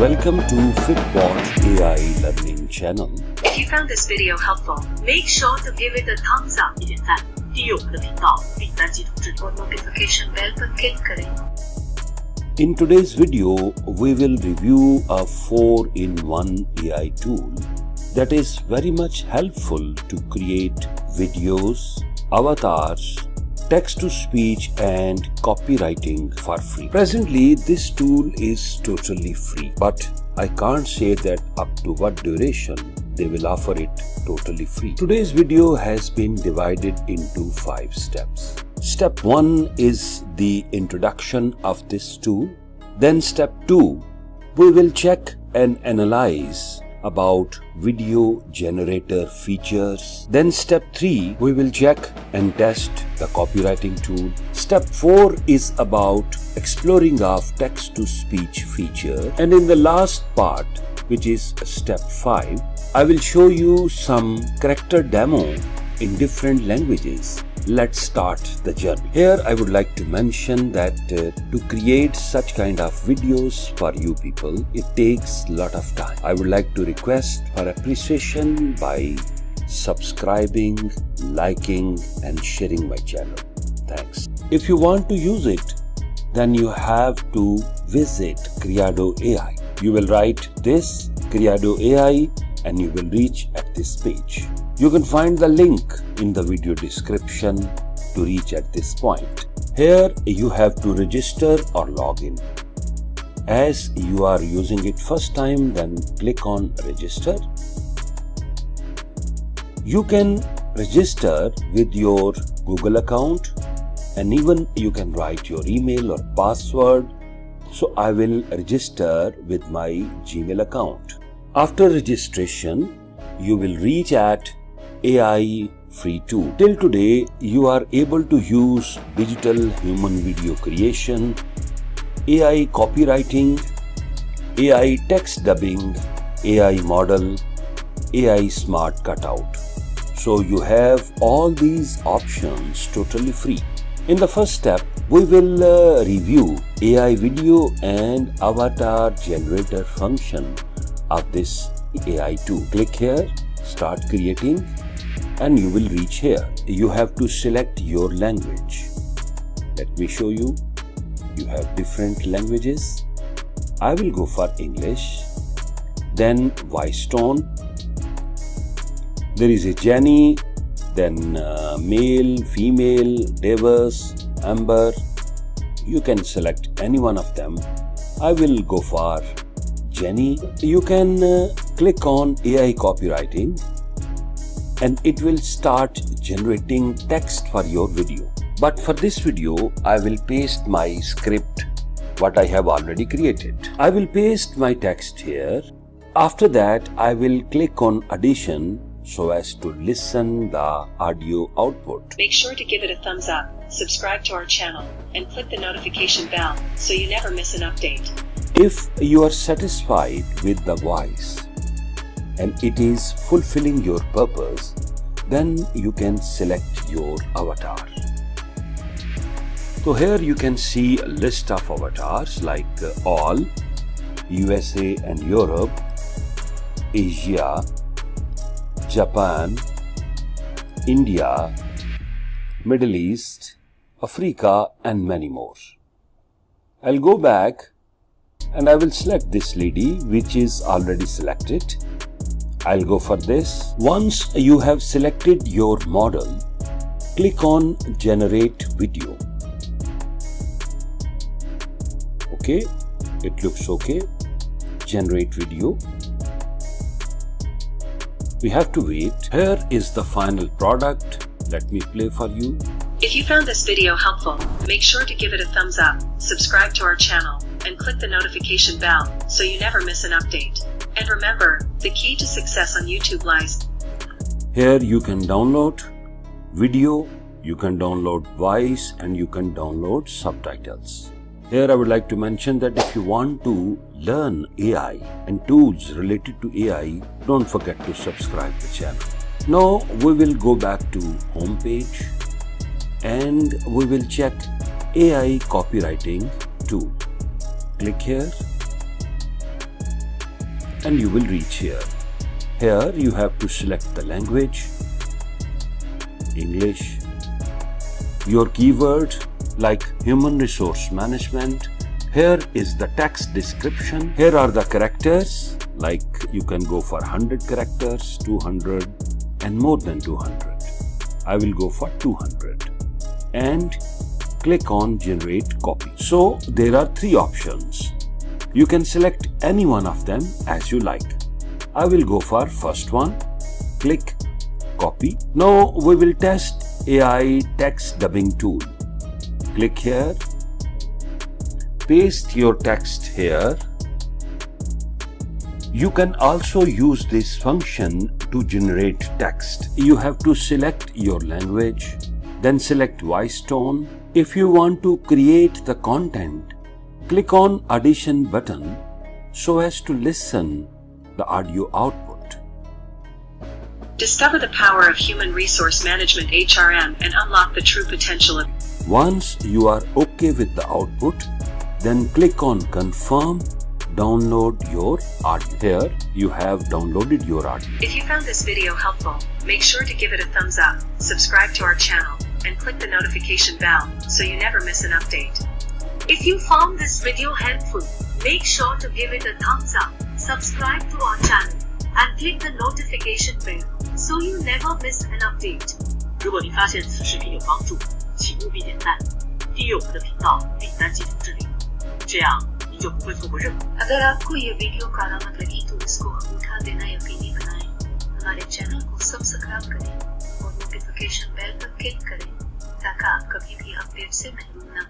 Welcome to Fitbot AI Learning Channel. If you found this video helpful, make sure to give it a thumbs up 一点赞，订阅我们的频道，并单击通知或 notification bell पर click करें। In today's video, we will review a 4-in-1 AI tool that is very much helpful to create videos, avatars, text-to-speech and copywriting for free. Presently, this tool is totally free, but I can't say that up to what duration they will offer it totally free. Today's video has been divided into 5 steps. Step 1 is the introduction of this tool. Then step 2, we will check and analyze about video generator features. Then step 3, we will check and test the copywriting tool. Step 4 is about exploring of text to speech feature. And in the last part, which is step 5, I will show you some character demo in different languages let's start the journey. Here I would like to mention that uh, to create such kind of videos for you people, it takes lot of time. I would like to request for appreciation by subscribing, liking and sharing my channel. Thanks. If you want to use it, then you have to visit Kreado AI. You will write this Kreado AI and you will reach at this page. You can find the link in the video description to reach at this point. Here you have to register or log in. As you are using it first time then click on register. You can register with your Google account and even you can write your email or password. So I will register with my Gmail account. After registration, you will reach at AI free tool. Till today, you are able to use digital human video creation, AI copywriting, AI text dubbing, AI model, AI smart cutout. So you have all these options totally free. In the first step, we will uh, review AI video and avatar generator function of this AI tool. Click here, start creating and you will reach here. You have to select your language. Let me show you. You have different languages. I will go for English. Then voice tone. There is a Jenny, then uh, male, female, diverse, amber. You can select any one of them. I will go for Jenny. You can uh, click on AI copywriting and it will start generating text for your video. But for this video, I will paste my script what I have already created. I will paste my text here. After that, I will click on addition so as to listen the audio output. Make sure to give it a thumbs up, subscribe to our channel, and click the notification bell so you never miss an update. If you are satisfied with the voice, and it is fulfilling your purpose, then you can select your avatar. So here you can see a list of avatars like uh, all, USA and Europe, Asia, Japan, India, Middle East, Africa and many more. I'll go back and I will select this lady which is already selected I'll go for this. Once you have selected your model, click on generate video. Okay, it looks okay. Generate video. We have to wait. Here is the final product. Let me play for you. If you found this video helpful, make sure to give it a thumbs up, subscribe to our channel, and click the notification bell so you never miss an update. And remember, the key to success on YouTube lies. Here you can download video, you can download voice and you can download subtitles. Here I would like to mention that if you want to learn AI and tools related to AI, don't forget to subscribe the channel. Now we will go back to home page and we will check AI copywriting tool. Click here and you will reach here. Here you have to select the language, English, your keyword like human resource management. Here is the text description. Here are the characters like you can go for 100 characters, 200 and more than 200. I will go for 200 and click on generate copy. So there are three options. You can select any one of them as you like. I will go for first one. Click copy. Now we will test AI text dubbing tool. Click here. Paste your text here. You can also use this function to generate text. You have to select your language, then select voice tone. If you want to create the content, click on addition button so as to listen the audio output. Discover the power of human resource management HRM and unlock the true potential of Once you are okay with the output, then click on confirm download your art. Here you have downloaded your art. If you found this video helpful, make sure to give it a thumbs up, subscribe to our channel, and click the notification bell so you never miss an update. If you found this video helpful, make sure to give it a thumbs up, subscribe to our channel, and click the notification bell so you never miss an update. 如果您发现此视频有帮助，请务必点赞、订阅我们的频道并单击通知铃，这样您就不会错过任何。 अगर आपको ये video कारामत लगी तो इसको अंगूठा देना यकीनी बनाएं हमारे चैनल को सब्सक्राइब करें और नोटिफिकेशन बेल पर क्लिक करें ताकि आप कभी भी अपडेट से महरूम न